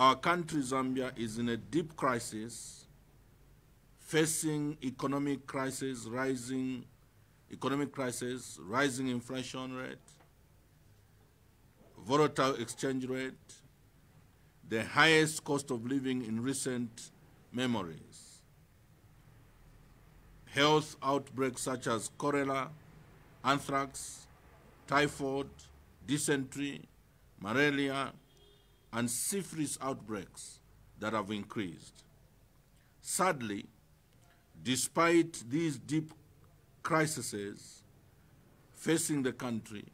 our country, Zambia, is in a deep crisis, facing economic crisis, rising economic crisis, rising inflation rate, volatile exchange rate, the highest cost of living in recent memories. Health outbreaks such as cholera, anthrax, typhoid, dysentery, malaria, and syphilis outbreaks that have increased. Sadly, despite these deep crises facing the country,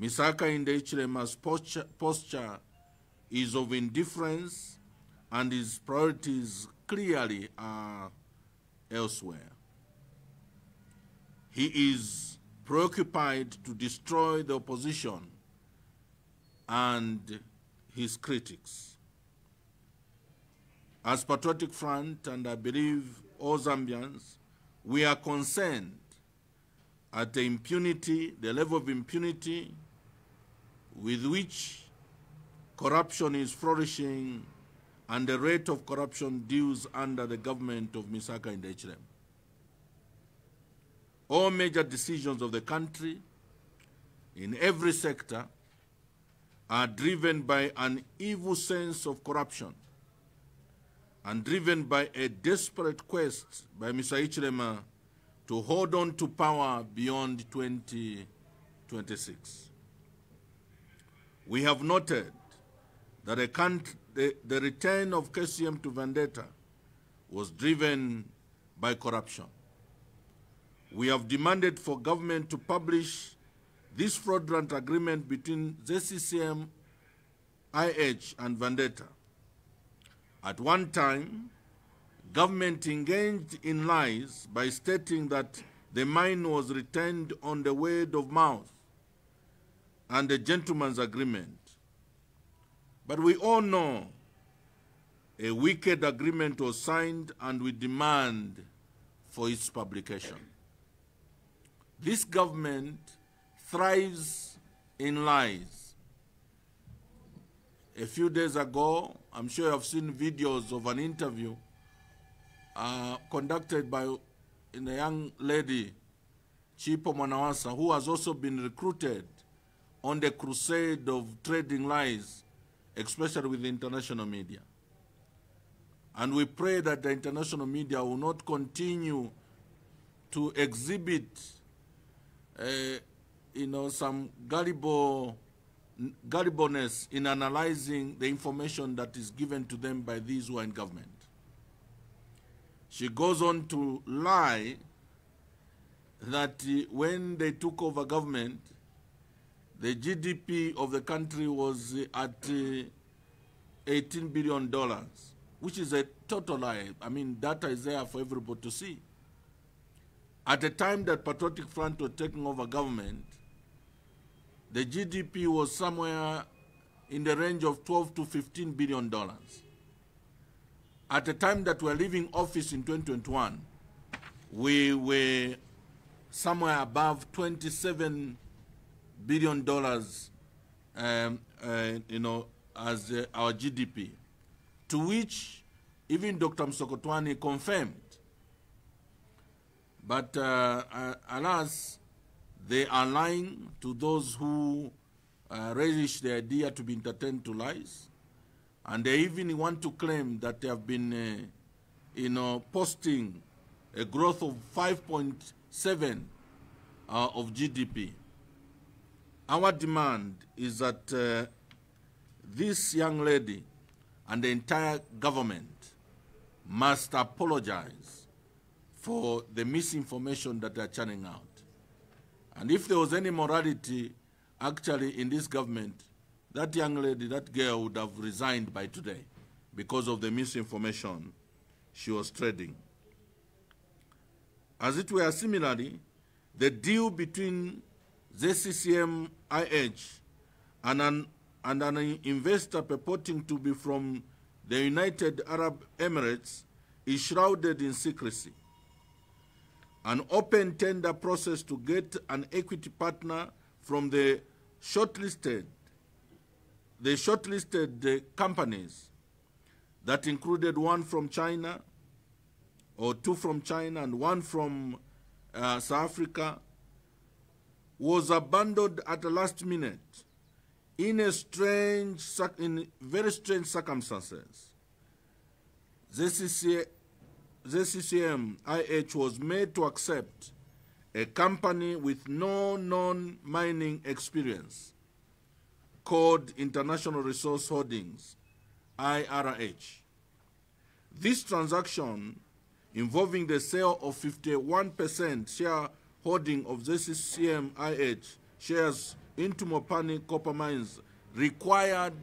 Mr. Hakainde Hichilema's posture, posture is of indifference and his priorities clearly are elsewhere. He is preoccupied to destroy the opposition and his critics. As Patriotic Front, and I believe all Zambians, we are concerned at the impunity, the level of impunity with which corruption is flourishing and the rate of corruption dues under the government of Mr. Hakainde Hichilema. All major decisions of the country in every sector are driven by an evil sense of corruption and driven by a desperate quest by Mr. Hichilema to hold on to power beyond 2026. We have noted that the, the, the return of KCM to Vedanta was driven by corruption. We have demanded for government to publish this fraudulent agreement between ZCCM, IH, and Vedanta. At one time, government engaged in lies by stating that the mine was returned on the word of mouth and the gentleman's agreement. But we all know a wicked agreement was signed and we demand for its publication. This government thrives in lies. A few days ago, I'm sure you have seen videos of an interview uh, conducted by a young lady, Chipo Manawasa, who has also been recruited on the crusade of trading lies, especially with the international media. And we pray that the international media will not continue to exhibit, uh, you know, some gullible, gullibleness in analyzing the information that is given to them by these who are in government. She goes on to lie that uh, when they took over government, the GDP of the country was at uh, $18 billion, which is a total lie. I mean, data is there for everybody to see. At the time that Patriotic Front was taking over government, the GDP was somewhere in the range of 12 to 15 billion dollars. At the time that we were leaving office in 2021, we were somewhere above 27 billion dollars, um, uh, you know, as uh, our GDP, to which even Dr. Musokotwane confirmed. But uh, uh, alas, they are lying to those who uh, relish the idea to be entertained to lies. And they even want to claim that they have been, uh, you know, posting a growth of 5.7 uh, of GDP. Our demand is that uh, this young lady and the entire government must apologize for the misinformation that they are churning out. And if there was any morality actually in this government, that young lady, that girl would have resigned by today because of the misinformation she was trading. As it were, similarly, the deal between ZCCM IH and an, and an investor purporting to be from the United Arab Emirates is shrouded in secrecy. An open tender process to get an equity partner from the shortlisted they shortlisted companies that included one from China, or two from China, and one from uh, South Africa, was abandoned at the last minute in a strange, in very strange circumstances. ZCC, ZCCM IH was made to accept a company with no non-mining experience called International Resource Holdings, IRH. This transaction involving the sale of 51% share holding of ZCCM IH shares into Mopani Copper Mines required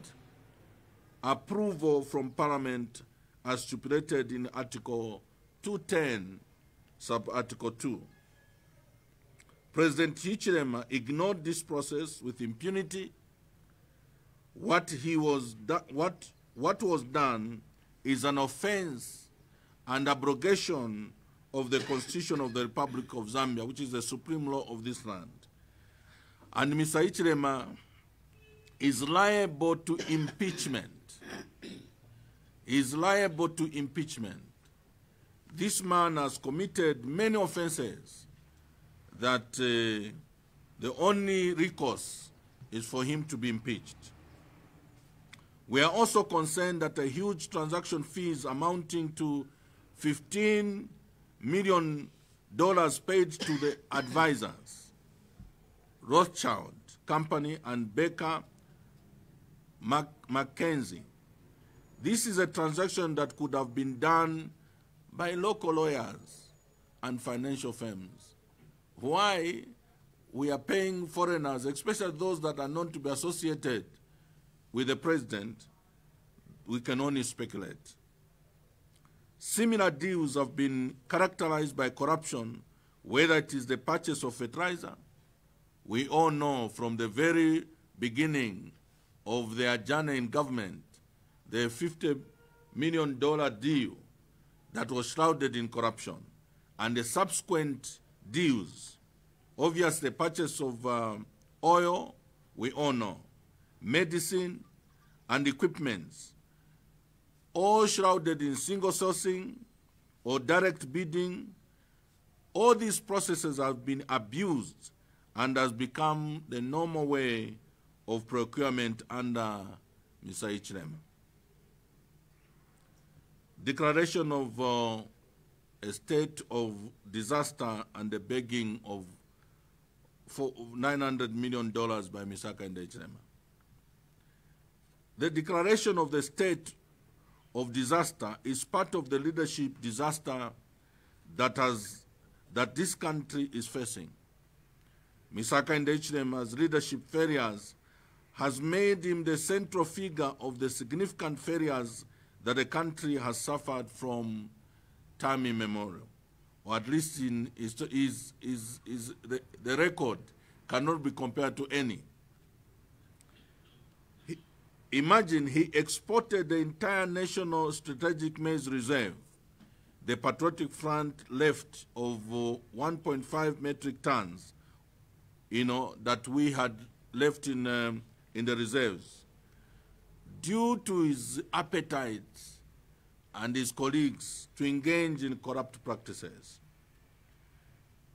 approval from Parliament as stipulated in Article 210, sub-Article 2. President Hichilema ignored this process with impunity. What, he was what, what was done is an offense and abrogation of the Constitution of the Republic of Zambia, which is the supreme law of this land. And Mr. Hichilema is liable to impeachment is liable to impeachment. This man has committed many offenses that uh, the only recourse is for him to be impeached. We are also concerned that a huge transaction fees amounting to 15 million dollars paid to the advisors, Rothschild Company and Baker McKenzie this is a transaction that could have been done by local lawyers and financial firms. Why we are paying foreigners, especially those that are known to be associated with the president, we can only speculate. Similar deals have been characterized by corruption, whether it is the purchase of fertilizer. We all know from the very beginning of their journey in government the $50 million deal that was shrouded in corruption and the subsequent deals, obviously the purchase of uh, oil, we all know, medicine and equipments, all shrouded in single sourcing or direct bidding. All these processes have been abused and has become the normal way of procurement under Mr. Hichilema declaration of uh, a state of disaster and the begging of $900 million by Mr. Hakainde Hichilema. The declaration of the state of disaster is part of the leadership disaster that, has, that this country is facing. Mr. Hakainde Hichilema's leadership failures has made him the central figure of the significant failures that the country has suffered from time immemorial, or at least in is, is, is, is the, the record cannot be compared to any. He, imagine he exported the entire national strategic maize reserve, the Patriotic Front left of uh, 1.5 metric tons, you know, that we had left in, um, in the reserves due to his appetite and his colleagues to engage in corrupt practices.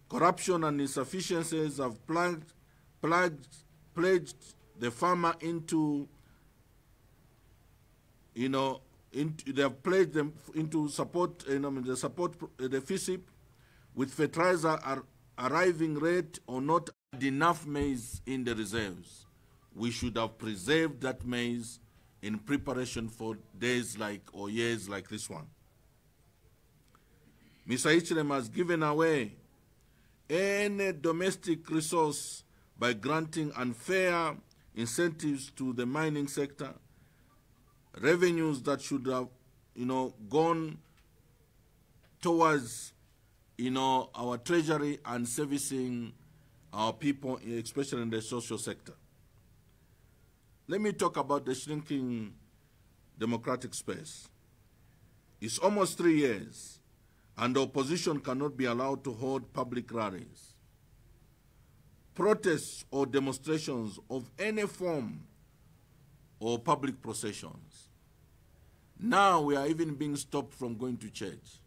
Corruption and insufficiencies have plagued, plagued, pledged the farmer into, you know, into, they have pledged them into support, you know, the support the FISP with fertilizer ar arriving rate or not enough maize in the reserves. We should have preserved that maize in preparation for days like or years like this one. Mr. Hichilema has given away any domestic resource by granting unfair incentives to the mining sector, revenues that should have, you know, gone towards, you know, our treasury and servicing our people, especially in the social sector. Let me talk about the shrinking democratic space. It's almost three years, and the opposition cannot be allowed to hold public rallies. Protests or demonstrations of any form or public processions. Now we are even being stopped from going to church.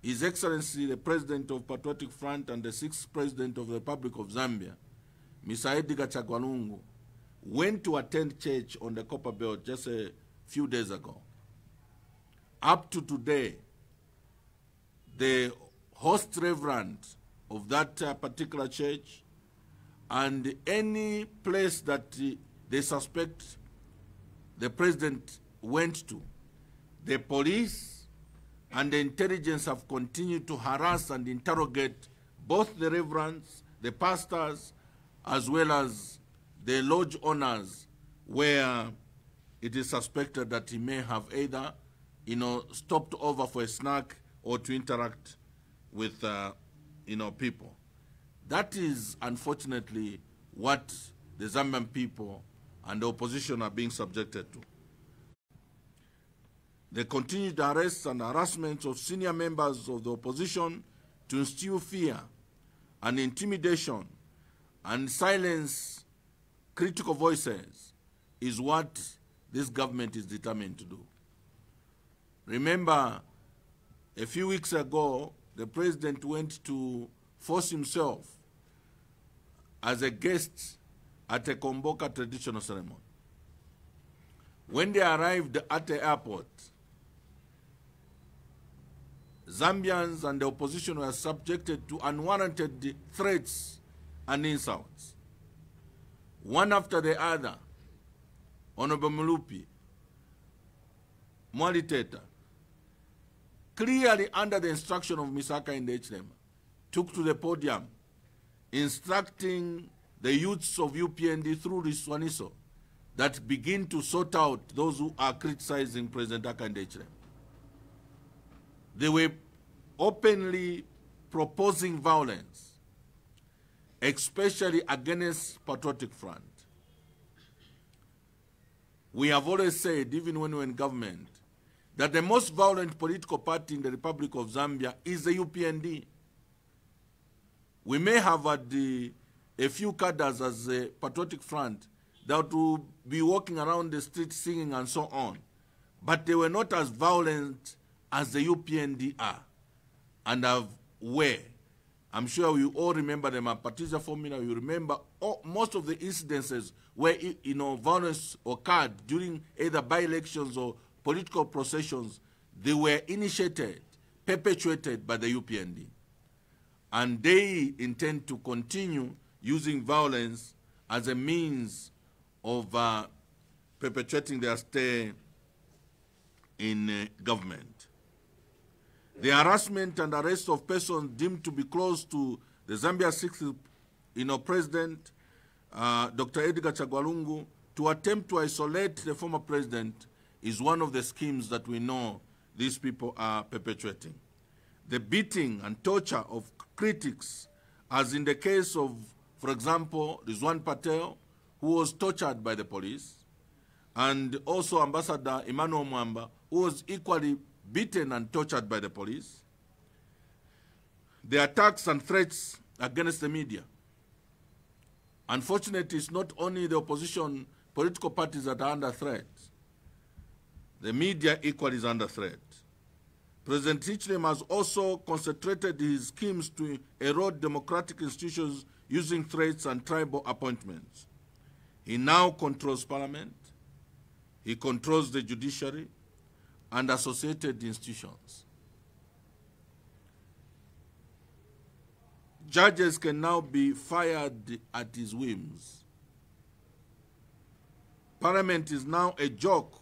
His Excellency, the President of Patriotic Front and the sixth President of the Republic of Zambia, Mr. Edgar Chagwa Lungu, went to attend church on the Copper Belt just a few days ago. Up to today, the host reverend of that uh, particular church and any place that uh, they suspect the president went to, the police and the intelligence have continued to harass and interrogate both the reverends, the pastors, as well as the lodge owners where it is suspected that he may have either you know, stopped over for a snack or to interact with uh, you know, people. That is unfortunately what the Zambian people and the opposition are being subjected to. The continued arrests and harassment of senior members of the opposition to instill fear and intimidation and silence critical voices is what this government is determined to do. Remember, a few weeks ago, the president went to force himself as a guest at a Kuomboka traditional ceremony. When they arrived at the airport, Zambians and the opposition were subjected to unwarranted threats and insults. One after the other, Honorable Mulupi, Mwaliteta, clearly under the instruction of Misaka the HLM, took to the podium, instructing the youths of UPND through Riswaniso that begin to sort out those who are criticizing President Hakainde Hichilema. They were openly proposing violence, especially against Patriotic Front. We have always said, even when we were in government, that the most violent political party in the Republic of Zambia is the UPND. We may have had the, a few cadres as a Patriotic Front that will be walking around the street singing and so on, but they were not as violent as the UPND are and have were. I'm sure you all remember the Mapatizya formula. You remember all, most of the incidences where you know violence occurred during either by-elections or political processions. They were initiated, perpetuated by the UPND, and they intend to continue using violence as a means of uh, perpetuating their stay in uh, government. The harassment and arrest of persons deemed to be close to the Zambia sixth you know, president, uh, Dr. Edgar Chagwa Lungu, to attempt to isolate the former president is one of the schemes that we know these people are perpetuating. The beating and torture of critics, as in the case of, for example, Rizwan Patel, who was tortured by the police, and also Ambassador Emmanuel Mwamba, who was equally beaten and tortured by the police. The attacks and threats against the media. Unfortunately, it's not only the opposition political parties that are under threat. The media equally is under threat. President Hichilema has also concentrated his schemes to erode democratic institutions using threats and tribal appointments. He now controls parliament. He controls the judiciary and associated institutions. Judges can now be fired at his whims. Parliament is now a joke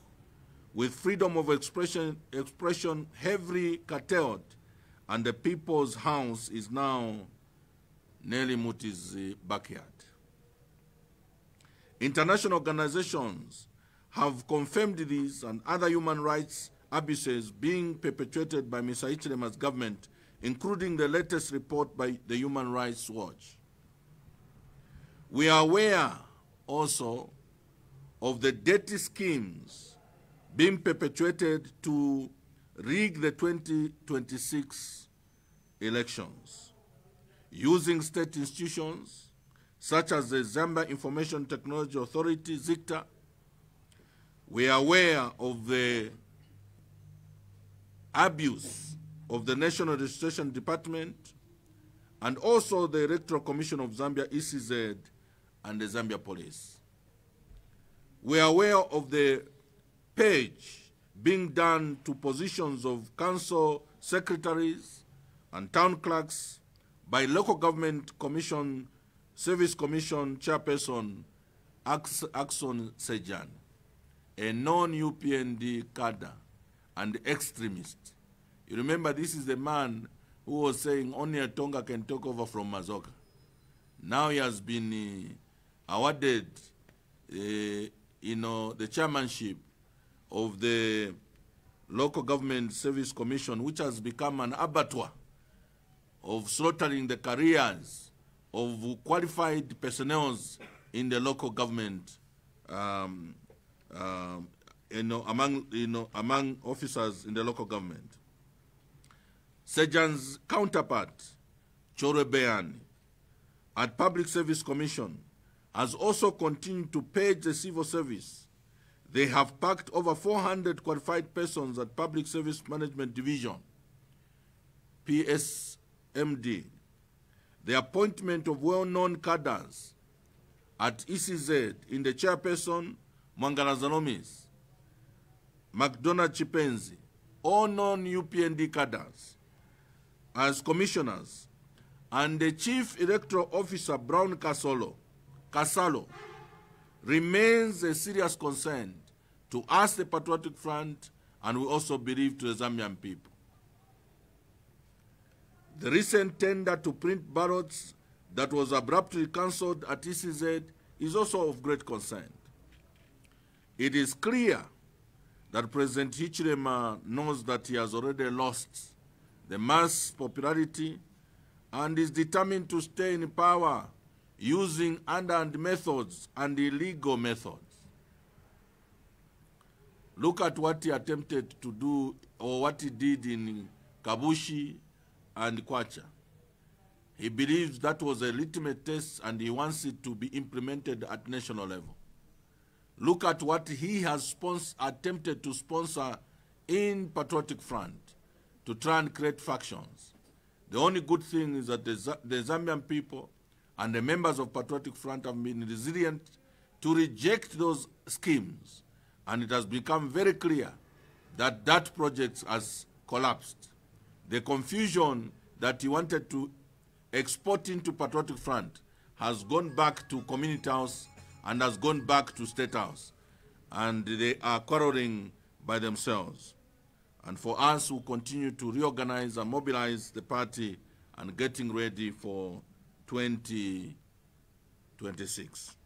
with freedom of expression, expression heavily curtailed, and the people's house is now Nelly Mutti's uh, backyard. International organizations have confirmed this and other human rights abuses being perpetrated by Mr. Hichilema's government, including the latest report by the Human Rights Watch. We are aware also of the dirty schemes being perpetuated to rig the 2026 elections using state institutions, such as the Zambia Information Technology Authority, ZICTA. We are aware of the abuse of the National Registration Department and also the Electoral Commission of Zambia, ECZ, and the Zambia Police. We are aware of the page being done to positions of council secretaries and town clerks by local government commission, service commission chairperson Axon Sejan, a non-UPND cadre and extremist. You remember this is the man who was saying only a Tonga can take over from Mazoka. Now he has been uh, awarded, uh, you know, the chairmanship of the Local Government Service Commission, which has become an abattoir of slaughtering the careers of qualified personnel in the local government, um, um, you know, among, you know, among officers in the local government. Sejan's counterpart, Chore at Public Service Commission, has also continued to page the civil service. They have packed over 400 qualified persons at Public Service Management Division, PSMD. The appointment of well-known cadres at ECZ in the chairperson, Mwangala Zaloumis, McDonald Chipenzi, all non-UPND cadres, as commissioners, and the Chief Electoral Officer, Brown Kasaro, Kasaro, remains a serious concern to us, the Patriotic Front, and we also believe to the Zambian people. The recent tender to print ballots that was abruptly cancelled at ECZ is also of great concern. It is clear that President Hichilema knows that he has already lost the mass popularity and is determined to stay in power using underhand methods and illegal methods. Look at what he attempted to do or what he did in Kabushi and Kwacha. He believes that was a legitimate test and he wants it to be implemented at national level. Look at what he has attempted to sponsor in Patriotic Front to try and create factions. The only good thing is that the, the Zambian people and the members of Patriotic Front have been resilient to reject those schemes. And it has become very clear that that project has collapsed. The confusion that he wanted to export into Patriotic Front has gone back to community house and has gone back to state house. And they are quarreling by themselves. And for us who continue to reorganize and mobilize the party and getting ready for 2026.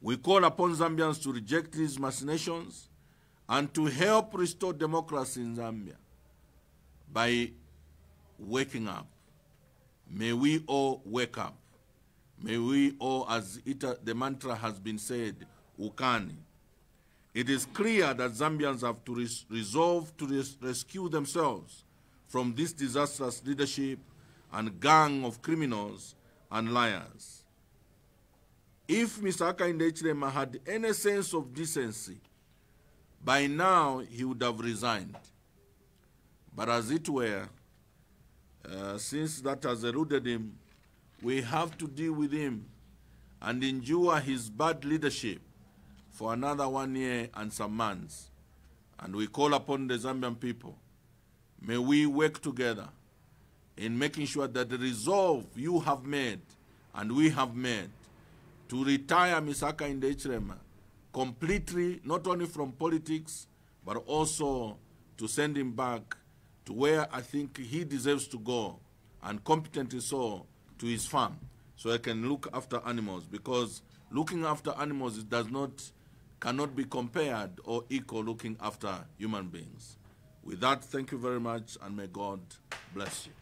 We call upon Zambians to reject these machinations and to help restore democracy in Zambia by waking up. May we all wake up. May we all, as it, the mantra has been said, ukani, it is clear that Zambians have to res resolve to res rescue themselves from this disastrous leadership and gang of criminals and liars. If Mr. Hakainde Hichilema had any sense of decency, by now he would have resigned. But as it were, uh, since that has eluded him, we have to deal with him and endure his bad leadership for another one year and some months. And we call upon the Zambian people, may we work together in making sure that the resolve you have made and we have made to retire Mr. Hakainde Hichilema completely, not only from politics, but also to send him back to where I think he deserves to go, and competently so, to his farm, so I can look after animals, because looking after animals does not cannot be compared or equal looking after human beings. With that, thank you very much, and may God bless you.